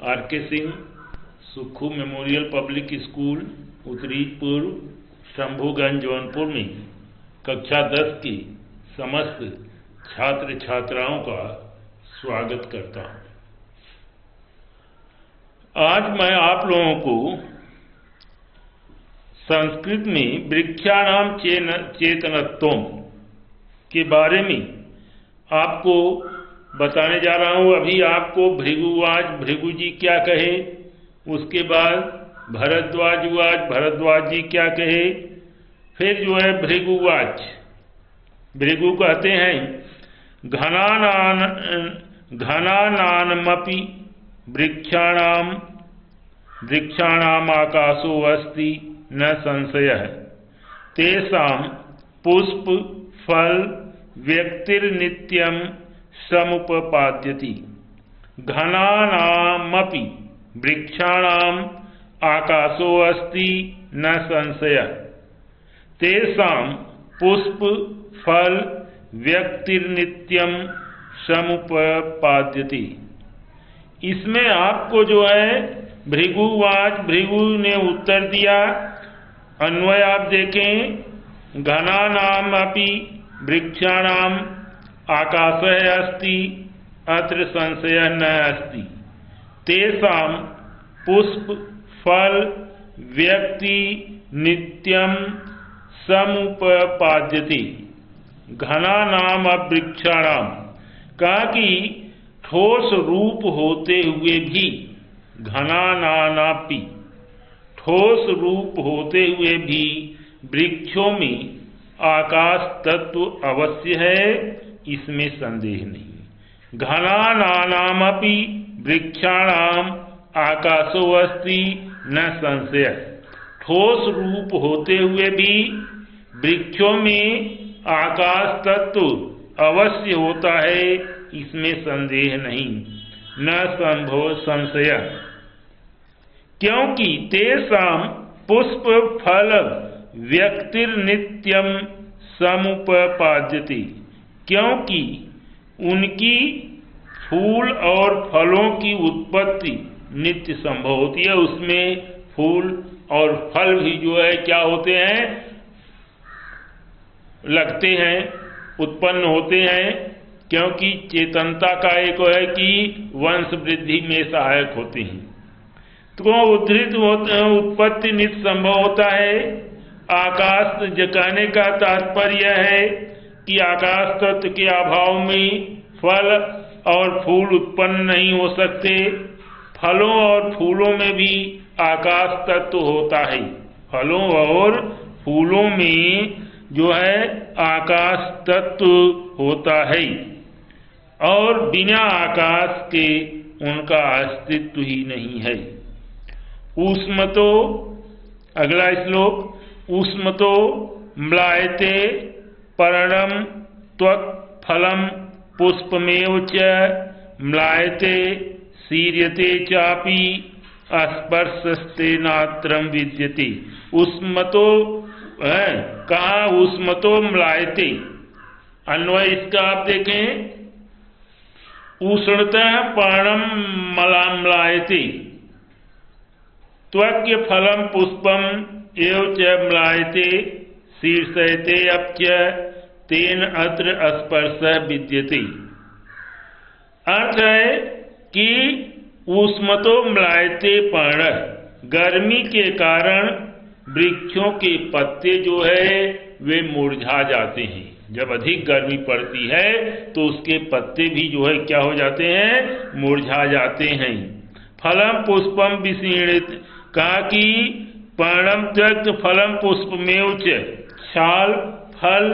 R K Singh Sukhu memorial public school उत्तरी पूर्व शंभुगंज, जौनपुर में। कक्षा 10 की समस्त छात्र छात्राओं का स्वागत करता हूँ। आज मैं आप लोगों को संस्कृत में वृक्षाणाम चेतनत्व के बारे में आपको बताने जा रहा हूँ, अभी आपको भृगुवाज भृगु जी क्या कहे? उसके बाद भरद्वाज भरद्वाजुवाज भरद्वाज जी क्या कहे? फिर जो है भृगुवाच भृगु कहते हैं, घनानान, घनानानमपि वृक्षाणाम वृक्षाणाम आकाशो अस्ति, न संशय। तेषा पुष्प, फल, व्यक्तिर्नित्यम समुपपाद्यति। घनानामपि वृक्षाणाम आकाशो अस्ति, न संशय। तेषा पुष्प, फल व्यक्तिर्नित्यम समुपपाद्यति। इसमें आपको जो है भृगुवाच भृगु ने उत्तर दिया। अन्वय आप देखें घना नाम अपनी वृक्षाणाम आकाश अस्ति अत्र संशय न अस्ति। तेषा पुष्प, फल, व्यक्ति नित्यम समुपाद्यति घना नाम वृक्षाणाम कहा कि ठोस रूप होते हुए भी घना नानापी ठोस रूप होते हुए भी वृक्षों में आकाश तत्व अवश्य है। इसमें संदेह नहीं घना नानामपि वृक्षाणाम आकाशो अस्ति न संशय। ठोस रूप होते हुए भी वृक्षों में आकाश तत्व अवश्य होता है, इसमें संदेह नहीं। न संभव संशय। क्योंकि तेषाम पुष्प फल व्यक्तिर्नित्यम समुपाद्यति क्योंकि उनकी फूल और फलों की उत्पत्ति नित्य संभव होती है। उसमें फूल और फल भी जो है, क्या होते हैं? लगते हैं, उत्पन्न होते हैं, क्योंकि चेतनता का एक है कि वंश वृद्धि में सहायक होते हैं। तो उद्धृत उत्पत्ति नित्य संभव होता है। आकाश जगाने का तात्पर्य है कि आकाश तत्व के अभाव में फल और फूल उत्पन्न नहीं हो सकते। फलों और फूलों में भी आकाश तत्व होता है। फलों और फूलों में जो है आकाश तत्व होता है। और बिना आकाश के उनका अस्तित्व ही नहीं है। उष्मतो अगला श्लोक उष्मतो म्लायते पर्णम त्वक फलम पुष्पमेव च म्लायते, सीर्यते चापि स्पर्शस्ते नात्रम विद्यते। उष्मतो कहा उष्मतो म्लायते? अन्वय इसका आप देखें। उष्णतः पर्णम मलामलायते त्वक्य फलम पुष्पम एव च म्लायते। शीर्षयते अप्च तेन अत्र स्पर्श विद्यते। अर्थ है कि उष्मतो म्लायते पर्ण, गर्मी के कारण वृक्षों के पत्ते जो है, वे मुरझा जाते हैं। जब अधिक गर्मी पड़ती है तो उसके पत्ते भी जो है, क्या हो जाते हैं? मुरझा जाते हैं। फलम पुष्पम विशीणित कहा कि पर्णम त्यक्त फलम पुष्प में छाल, फल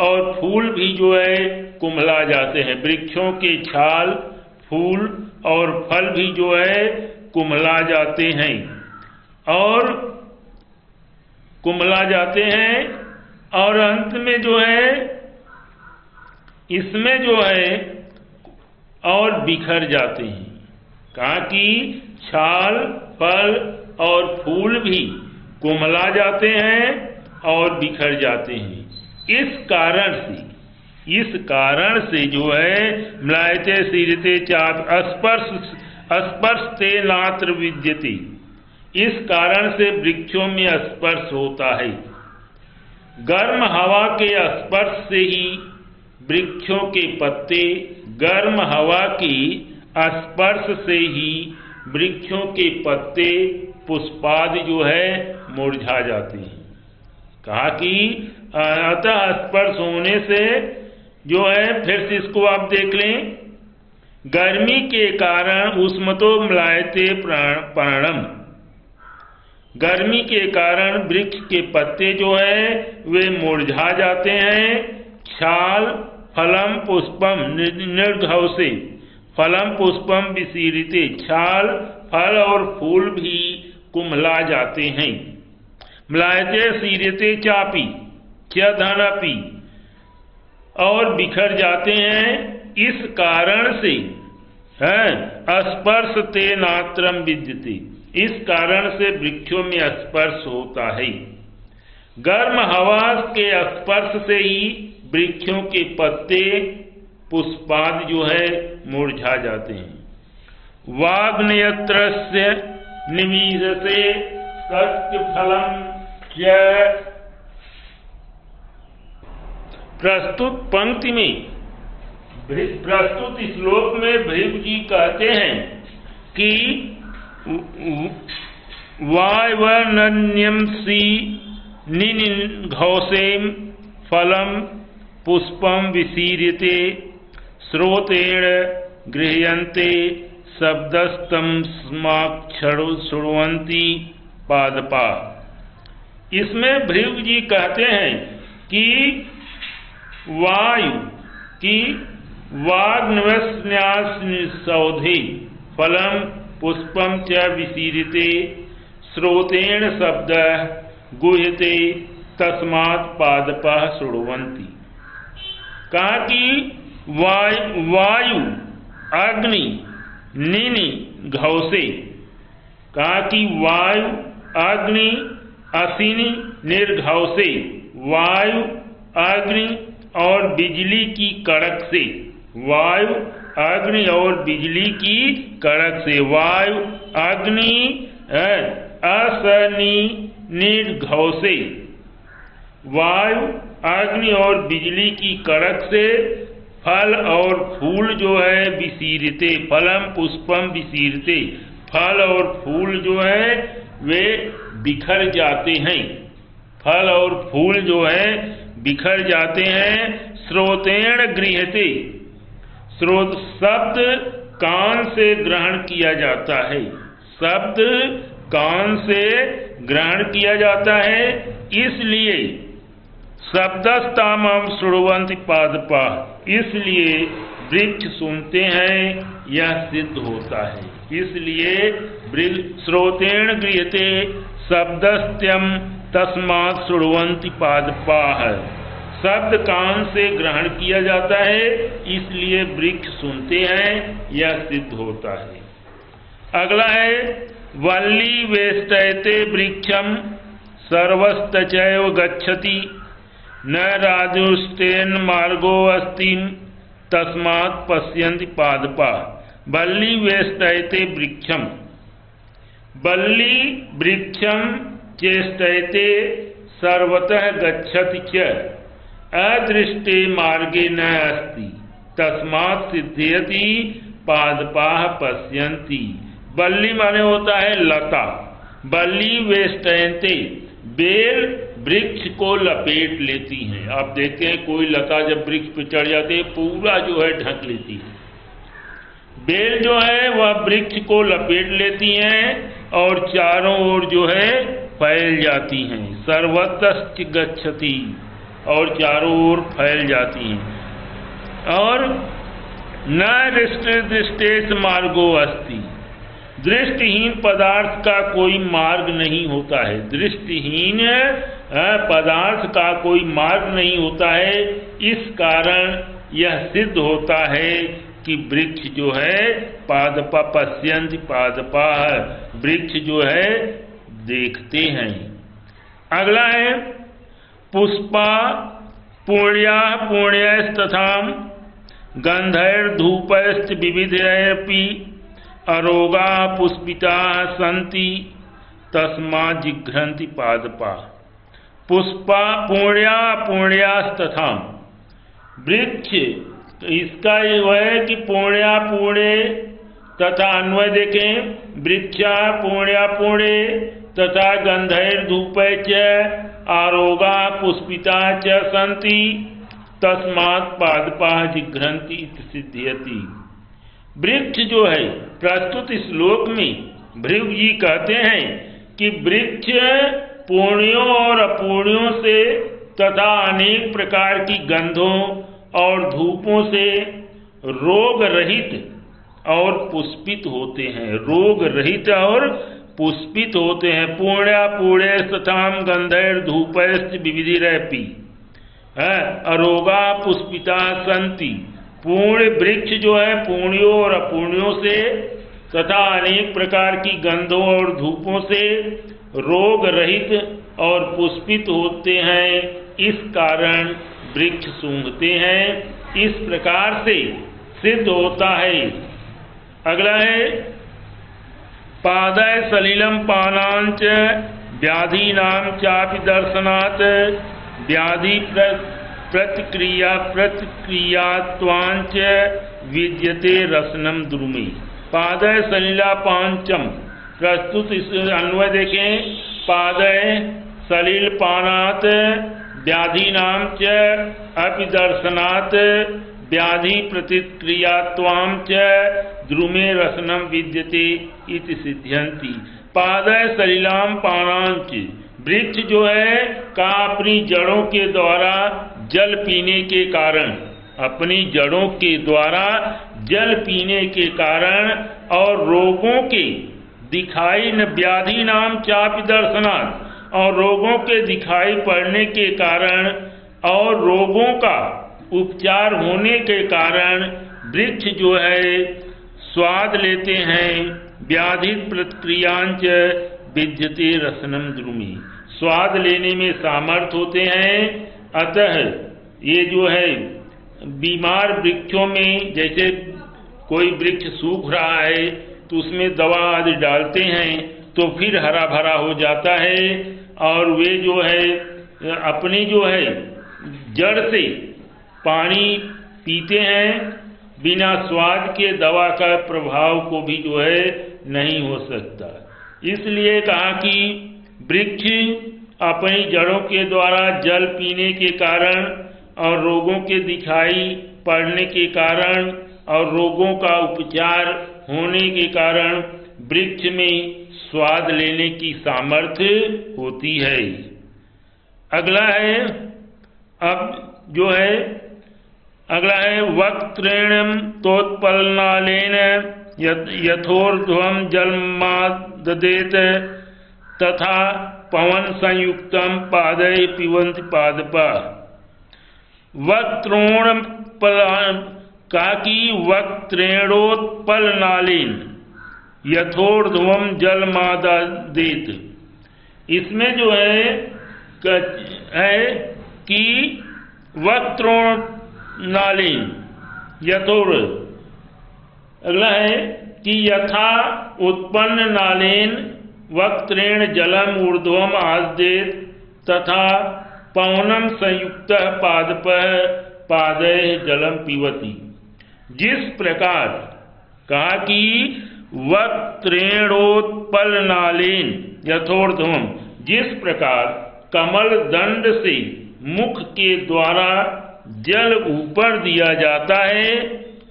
और फूल भी जो है कुमला जाते हैं। वृक्षों के छाल, फूल और फल भी जो है कुमला जाते हैं। और कुमला जाते हैं और अंत में जो है, इसमें जो है और बिखर जाते हैं। कहा कि छाल, फल और फूल भी कुमला जाते हैं और बिखर जाते हैं। इस कारण से, इस कारण से जो है, मलायते सीरते चाप स्पर्श स्पर्श ते नात्र विद्यति। इस कारण से वृक्षों में स्पर्श होता है। गर्म हवा के स्पर्श से ही वृक्षों के पत्ते, गर्म हवा की स्पर्श से ही वृक्षों के पत्ते, पुष्पाद जो है, मुरझा जाते हैं। कहा कि अतः स्पर्श होने से जो है, फिर से इसको आप देख लें। गर्मी के कारण उष्मतो मलायते प्राणम। गर्मी के कारण वृक्ष के पत्ते जो है, वे मुरझा जाते हैं। छाल फलम, पुष्पम निर्घव से। फलम, पुष्पम विसीरिते। छाल फल और फूल भी कुमला जाते हैं। मलायते सीरते चापी च धनपी और बिखर जाते हैं इस कारण से, है? स्पर्श ते नात्रम विद्यते। इस कारण से वृक्षों में स्पर्श होता है। गर्म हवा के स्पर्श से ही वृक्षों के पत्ते, पुष्पाद जो है, मुरझा जाते हैं। वाग्नयत्र निवीज से सत्य फलम प्रस्तुत पंक्ति में प्रस्तुत श्लोक में भृग जी कहते हैं कि वायवर्ण्यमसी निघौसेम फलम पुष्पम विसीर्यते स्रोतेण गृह्यन्ते, शब्दस्तम स्माक्षर शुण्वंती पादपा। इसमें भृग जी कहते हैं कि वायु, की वाग्नवस्न्यास सौधे फलम पुष्पम च विसीरते श्रोतेण शब्द गुहते तस्मात् पादप शुण्वंती कहा कि वायु वायु, अग्नि, नीनि, घौसे। कहा कि वायु, अग्नि असिनी निर्घौसे वायु, अग्नि और बिजली की कड़क से, वायु, अग्नि और बिजली की कड़क से, वायु, अग्नि असनी निर्घौसे वायु, अग्नि और बिजली की कड़क से, फल और फूल जो है विसीरते, फलम पुष्पम विसीरते, फल और फूल जो है वे बिखर जाते हैं। फल और फूल जो है, बिखर जाते हैं श्रोतेण गृहते स्रोत, शब्द कान से ग्रहण किया जाता है। शब्द कान से ग्रहण किया जाता है, इसलिए शब्दस्ताम श्रुवंत पादपा, इसलिए वृक्ष सुनते हैं, यह सिद्ध होता है। इसलिए श्रोतेण गृहते शब्दस्त्यम तस्मात श्रुवंती पादपा। है शब्द कान से ग्रहण किया जाता है, इसलिए वृक्ष सुनते हैं, यह सिद्ध होता है। अगला है, वल्ली वेष्टयते वृक्षम सर्वस्तचैव गच्छति, न राजुस्तेन मार्गो अस्ति, तस्मात् पश्यन्ति पादपा। बल्ली वेष्टयते वृक्षम बल्ली वृक्षम चेष्टयते सर्वतः गच्छति च। अदृष्टे मार्गे न अस्ति तस्मात सिद्धियति पादपाह पश्यंती बल्ली माने होता है लता। बल्ली वेस्टयंते बेल वृक्ष को लपेट लेती हैं। आप देखते हैं, कोई लता जब वृक्ष पे चढ़ जाते है, पूरा जो है ढक लेती है। बेल जो है, वह वृक्ष को लपेट लेती हैं और चारों ओर जो है फैल जाती हैं। सर्वतश्च गच्छती, और चारों ओर फैल जाती हैं। और न दृष्टेश मार्गो अस्ति। दृष्टिहीन पदार्थ का कोई मार्ग नहीं होता है। दृष्टिहीन पदार्थ का कोई मार्ग नहीं होता है। इस कारण यह सिद्ध होता है कि वृक्ष जो है, पादपा पश्यंत पादपा वृक्ष जो है, देखते हैं। अगला है, पुष्पा पुण्या पुण्यस्तथा गंधैर्धूपस्त विविधपि अरोगा पुष्पिता संति तस्मा जिघ्रंति पादपा। पुष्पा पुण्या पुण्यास्तथा वृक्ष इसका ये है कि पुण्या पुणे तथा अन्वय देखें वृक्षा पुण्या पुणे तथा गंधैर धूप च, आरोगा पुष्पिता च संति तस्मात् पादपा जिघ्रंति सिद्धियति। वृक्ष जो है, प्रस्तुत श्लोक में, भृग जी कहते हैं कि वृक्ष पूर्णियों और अपूर्णियों से तथा अनेक प्रकार की गंधों और धूपों से रोग रहित और पुष्पित होते हैं। रोग रहित और पुष्पित होते हैं। पूर्णा पूर्णे गंधैर धूपैस्त विविधि रैपी है? अरोगा पुष्पिता संति। पूर्ण वृक्ष जो है, पूर्णियों और अपूर्णियों से तथा अनेक प्रकार की गंधों और धूपों से रोग रहित और पुष्पित होते हैं। इस कारण वृक्ष सूंघते हैं, इस प्रकार से सिद्ध होता है। अगला है, पादय सलिलम पानांच व्याधि नाम चापि दर्शनात्, व्याधि प्रतिक्रिया, प्रतिक्रियात्वांच विद्यते रसनम द्रुमी। पादय सलिला पांचम प्रस्तुत इस अन्वय देखें। पादय सलिल पानात व्याधि नाम च अपिदर्शनात् व्याधि प्रतिक्रियात्वाम च द्रुमे रसनम विद्यते इति सिद्ध्यंती पादय सलिलाम पानांच वृक्ष जो है का अपनी जड़ों के द्वारा जल पीने के कारण, अपनी जड़ों के द्वारा जल पीने के कारण और रोगों के दिखाई न व्याधि नाम चाप दर्शनाथ और रोगों के दिखाई पड़ने के कारण और रोगों का उपचार होने के कारण वृक्ष जो है स्वाद लेते हैं, व्याधित प्रतिक्रियांच विद्यते रसनम द्रुमी। स्वाद लेने में सामर्थ होते हैं। अतः ये जो है, बीमार वृक्षों में जैसे कोई वृक्ष सूख रहा है तो उसमें दवा आदि डालते हैं तो फिर हरा भरा हो जाता है। और वे जो है, अपने जो है, जड़ से पानी पीते हैं, बिना स्वाद के दवा का प्रभाव को भी जो है, नहीं हो सकता। इसलिए कहा कि वृक्ष अपनी जड़ों के द्वारा जल पीने के कारण और रोगों के दिखाई पड़ने के कारण और रोगों का उपचार होने के कारण वृक्ष में स्वाद लेने की सामर्थ्य होती है। अगला है, अब जो है, अगला है वक्त्रेण तोत्पलनालेन यथोर्ध्वम जलमादेत तथा पवन संयुक्त पादय पिबंत पादपा। वक्त्रोण कहा कि वक्त्रेणोत्पल नालीन यथोर्ध्वम जल मादा देत इसमें जो है है कि वक्त्रोण नालीन यथोर अगला है कि यथा उत्पन्न नालीन वक्त्रेण जलम ऊर्ध्वम आदेत तथा पवनम संयुक्त पादप पादय जलम पीवती जिस प्रकार कहा कि वक्त्रेणोत्पल नालीन यथोर्धम जिस प्रकार कमल दंड से मुख के द्वारा जल ऊपर दिया जाता है,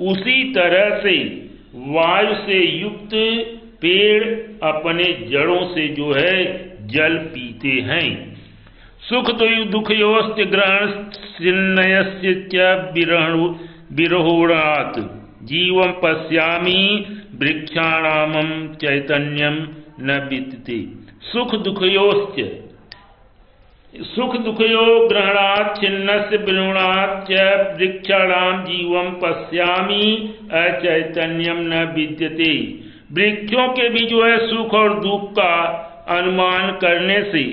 उसी तरह से वायु से युक्त पेड़ अपने जड़ों से जो है जल पीते हैं। सुख तो दुख योस्त ग्रहण विरहोणात जीवम पश्यामी वृक्षाणाम चैतन्यम न बीतते सुख दुखयोश्च। सुख दुखयो ग्रहणात् छिन्न से विरुणात् वृक्षाणाम जीवम पश्यामी अचैतन्यम न विद्यते। वृक्षों के भी जो है सुख और दुख का अनुमान करने से,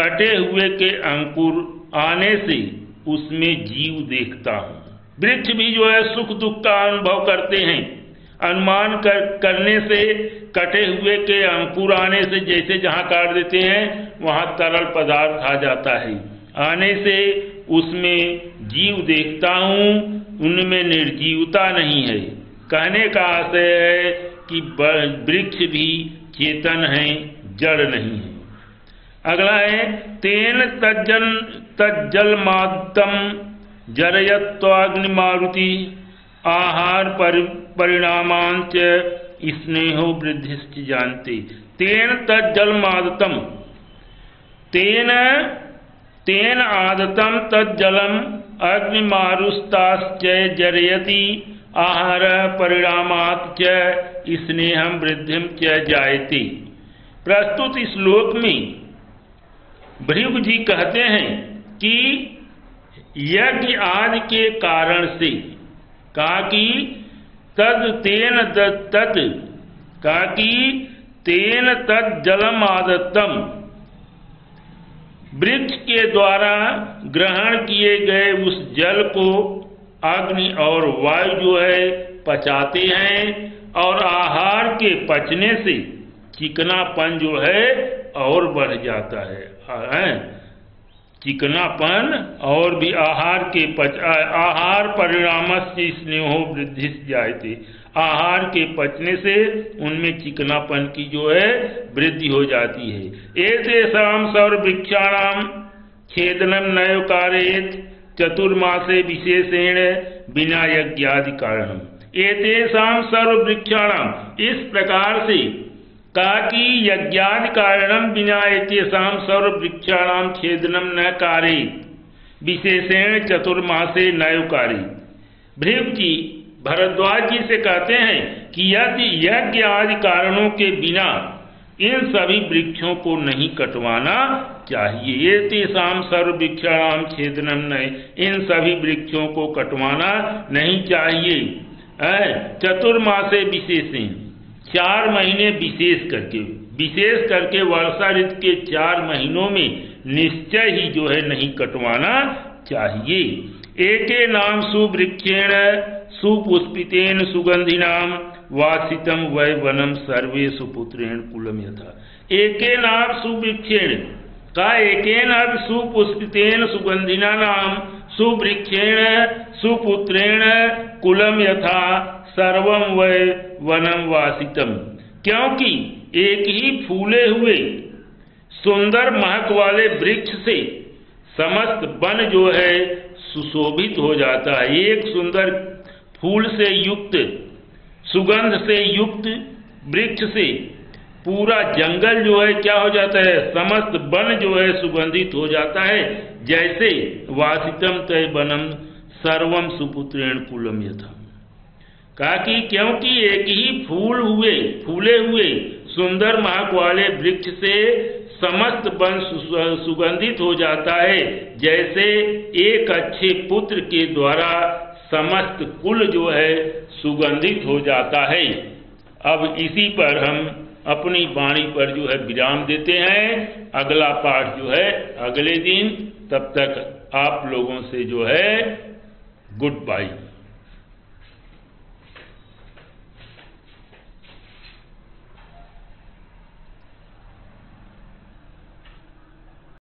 कटे हुए के अंकुर आने से, उसमें जीव देखता हूँ। वृक्ष भी जो है सुख दुख का अनुभव करते हैं। अनुमान कर, करने से कटे हुए के अंकुर आने से जैसे जहाँ काट देते हैं वहाँ तरल पदार्थ आ जाता है। आने से उसमें जीव देखता हूँ उनमें निर्जीवता नहीं है। कहने का आशय है कि वृक्ष भी चेतन है जड़ नहीं है। अगला है तेन तज्जन तज्जल मातम जरयत्वाग्नि मारुति आहार पर, परिणामांच स्नेहो वृद्धिश्च जानते। तेन तज्जल मादतम तेन तेन आदतम तज्जलम अग्निमारुस्ताश्च जरयति। आहार परिणामात च स्नेहम वृद्धि च जायते। प्रस्तुत श्लोक में भृग जी कहते हैं कि यज्ञ आदि के कारण से कि तद तेन तत्, कि तेन तद जलम आदतम वृक्ष के द्वारा ग्रहण किए गए उस जल को अग्नि और वायु जो है पचाते हैं और आहार के पचने से चिकनापन जो है और बढ़ जाता है? चिकनापन और भी आहार के पच आहार परिणाम से स्नेहो वृद्धि जाते आहार के पचने से उनमें चिकनापन की जो है, वृद्धि हो जाती है। ऐसे शाम सौर वृक्षाणाम छेदनम नयो कारेत चतुर्मासे विशेषेण बिना यज्ञादि कारण एतेषाम सर्व वृक्षाणाम इस प्रकार से कहा कि यज्ञादि कारणम बिना एतेषाम सर्व वृक्षाणाम छेदनम न कार्य विशेषेण चतुर्मासे नयोकारी भृग जी भरद्वाज जी से कहते हैं कि यदि यज्ञ आदि कारणों के बिना इन सभी वृक्षों को नहीं कटवाना चाहिए ये तेसाम सर्व वृक्षाणाम छेदनम नहीं इन सभी वृक्षों को कटवाना नहीं चाहिए। चतुर्मासे विशेष चार महीने विशेष करके विशेष करके वर्षा ऋतु के चार महीनों में निश्चय ही जो है नहीं कटवाना चाहिए। एक नाम सुवृक्षेण, सुपुष्पितेन सुगंधिनाम, वासितम वै वनम सर्वे सुपुत्रेण कुलम यथा। एके नाम सुवृक्षेण, का एकेन अर्थ सुपुष्पितेन सुगंधिना नाम सुवृक्षेण, सुपुत्रेण कुलम यथा सर्वम वनम वासितम क्योंकि एक ही फूले हुए सुंदर महक वाले वृक्ष से समस्त वन जो है सुशोभित हो जाता है। एक सुंदर फूल से युक्त, सुगंध से युक्त वृक्ष से पूरा जंगल जो है क्या हो जाता है? समस्त वन जो है सुगंधित हो जाता है। जैसे वासितम तय बनम सर्वम सुपुत्रेण कुलम यथा। कहा कि क्योंकि एक ही फूल हुए, फूले हुए सुंदर महक वाले वृक्ष से समस्त वन सुगंधित हो जाता है, जैसे एक अच्छे पुत्र के द्वारा समस्त कुल जो है सुगंधित हो जाता है। अब इसी पर हम अपनी वाणी पर जो है विराम देते हैं। अगला पाठ जो है अगले दिन तब तक आप लोगों से जो है गुड बाई